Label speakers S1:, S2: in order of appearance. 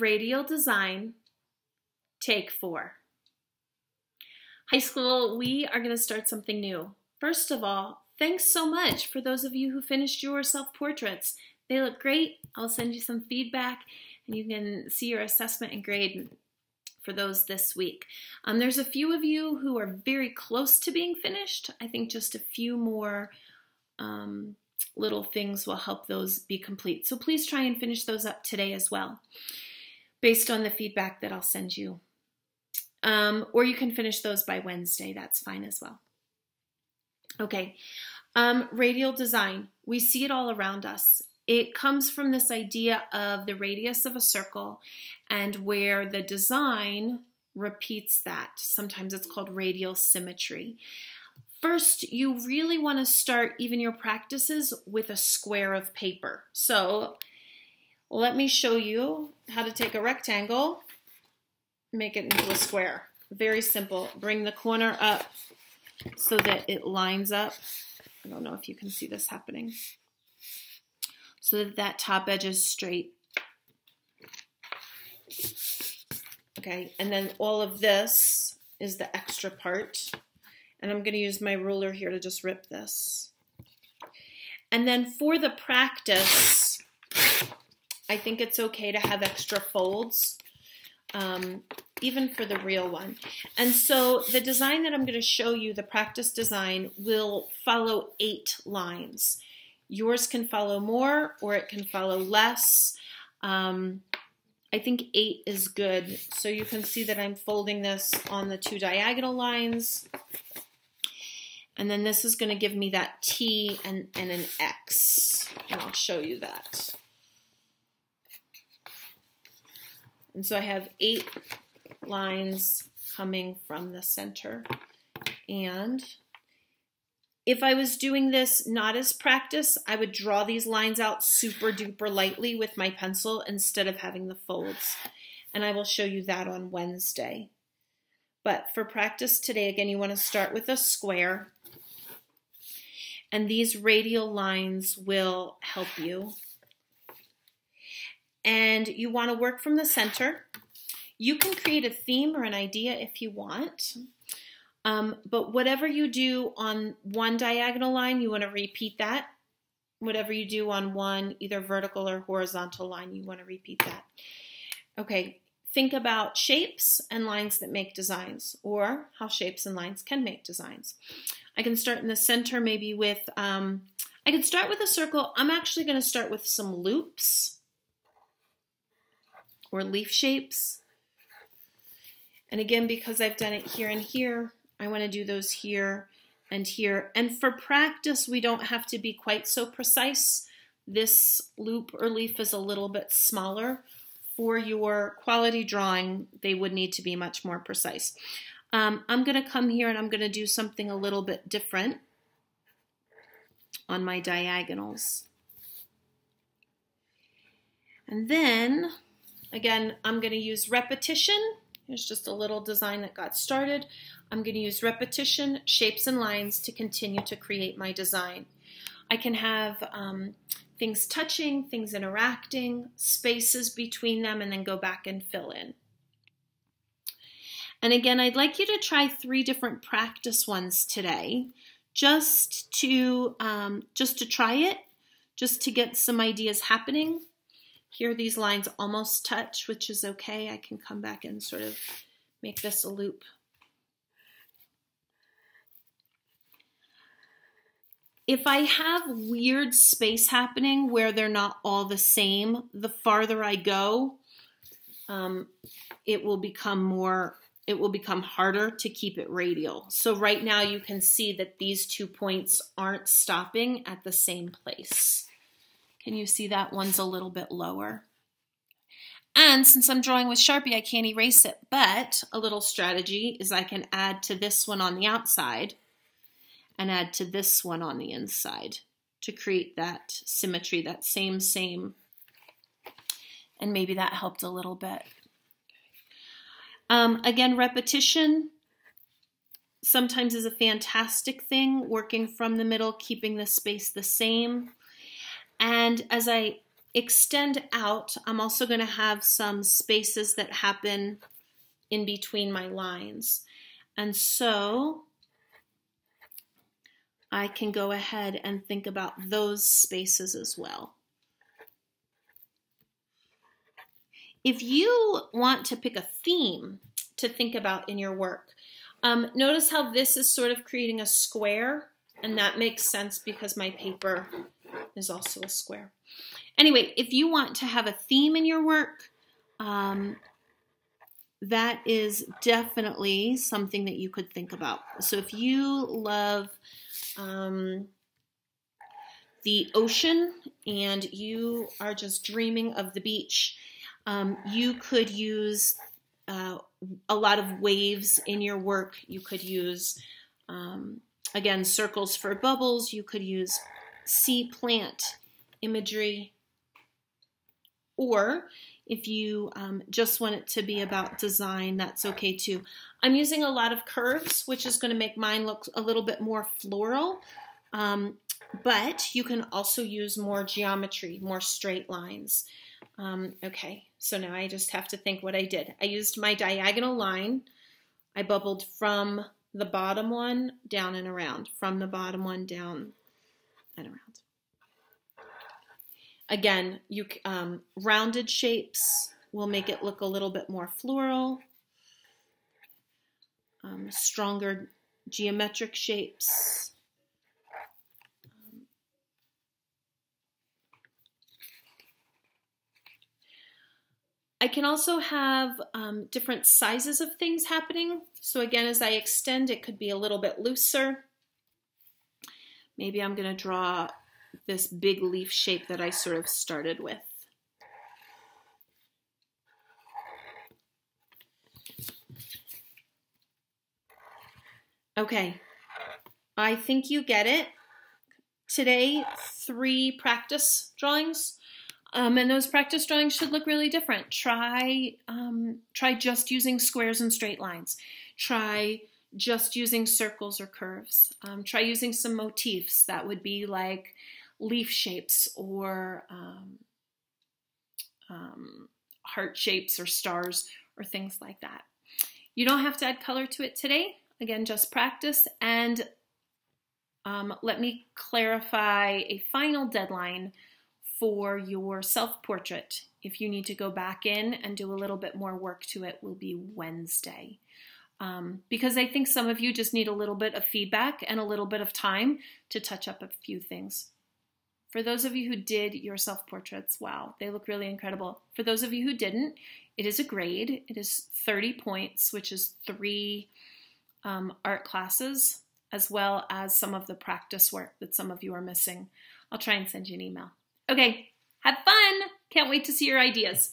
S1: Radial Design, Take Four. High school, we are going to start something new. First of all, thanks so much for those of you who finished your self-portraits. They look great. I'll send you some feedback and you can see your assessment and grade for those this week. Um, there's a few of you who are very close to being finished. I think just a few more um, little things will help those be complete. So please try and finish those up today as well, based on the feedback that I'll send you. Um, or you can finish those by Wednesday, that's fine as well. Okay, um, radial design. We see it all around us. It comes from this idea of the radius of a circle and where the design repeats that. Sometimes it's called radial symmetry. First, you really want to start even your practices with a square of paper. So let me show you how to take a rectangle, make it into a square. Very simple. Bring the corner up so that it lines up. I don't know if you can see this happening so that that top edge is straight. Okay, and then all of this is the extra part. And I'm going to use my ruler here to just rip this. And then for the practice, I think it's okay to have extra folds, um, even for the real one. And so the design that I'm going to show you, the practice design, will follow eight lines. Yours can follow more or it can follow less. Um, I think eight is good. So you can see that I'm folding this on the two diagonal lines. And then this is going to give me that T and, and an X. And I'll show you that. And so I have eight lines coming from the center. And if I was doing this not as practice, I would draw these lines out super duper lightly with my pencil instead of having the folds. And I will show you that on Wednesday. But for practice today, again, you want to start with a square. And these radial lines will help you. And you want to work from the center. You can create a theme or an idea if you want. Um, but whatever you do on one diagonal line, you want to repeat that. Whatever you do on one, either vertical or horizontal line, you want to repeat that. Okay, think about shapes and lines that make designs, or how shapes and lines can make designs. I can start in the center maybe with, um, I can start with a circle. I'm actually going to start with some loops or leaf shapes. And again, because I've done it here and here, I want to do those here and here. And for practice, we don't have to be quite so precise. This loop or leaf is a little bit smaller. For your quality drawing, they would need to be much more precise. Um, I'm going to come here and I'm going to do something a little bit different on my diagonals. And then, again, I'm going to use repetition. Here's just a little design that got started. I'm going to use repetition, shapes, and lines to continue to create my design. I can have um, things touching, things interacting, spaces between them, and then go back and fill in. And again, I'd like you to try three different practice ones today, just to um, just to try it, just to get some ideas happening. Here, these lines almost touch, which is okay. I can come back and sort of make this a loop if I have weird space happening where they're not all the same, the farther I go, um, it will become more, it will become harder to keep it radial. So right now you can see that these two points aren't stopping at the same place. Can you see that one's a little bit lower? And since I'm drawing with Sharpie, I can't erase it, but a little strategy is I can add to this one on the outside and add to this one on the inside to create that symmetry, that same, same. And maybe that helped a little bit. Um, again, repetition sometimes is a fantastic thing, working from the middle, keeping the space the same. And as I extend out, I'm also going to have some spaces that happen in between my lines. And so I can go ahead and think about those spaces as well. If you want to pick a theme to think about in your work, um, notice how this is sort of creating a square, and that makes sense because my paper is also a square. Anyway, if you want to have a theme in your work, um, that is definitely something that you could think about. So if you love um, the ocean and you are just dreaming of the beach, um, you could use uh, a lot of waves in your work. You could use, um, again, circles for bubbles. You could use sea plant imagery. Or if you um, just want it to be about design, that's okay too. I'm using a lot of curves, which is going to make mine look a little bit more floral. Um, but you can also use more geometry, more straight lines. Um, okay, so now I just have to think what I did. I used my diagonal line. I bubbled from the bottom one down and around, from the bottom one down and around. Again, you um, rounded shapes will make it look a little bit more floral. Um, stronger geometric shapes. I can also have um, different sizes of things happening. So again, as I extend, it could be a little bit looser. Maybe I'm going to draw this big leaf shape that I sort of started with. Okay, I think you get it. Today, three practice drawings. Um, and those practice drawings should look really different. Try, um, try just using squares and straight lines. Try just using circles or curves. Um, try using some motifs. That would be like leaf shapes or um, um, heart shapes or stars or things like that. You don't have to add color to it today. Again, just practice and um, let me clarify a final deadline for your self-portrait. If you need to go back in and do a little bit more work to it will be Wednesday. Um, because I think some of you just need a little bit of feedback and a little bit of time to touch up a few things. For those of you who did your self portraits, wow, they look really incredible. For those of you who didn't, it is a grade. It is 30 points, which is three um, art classes, as well as some of the practice work that some of you are missing. I'll try and send you an email. Okay, have fun. Can't wait to see your ideas.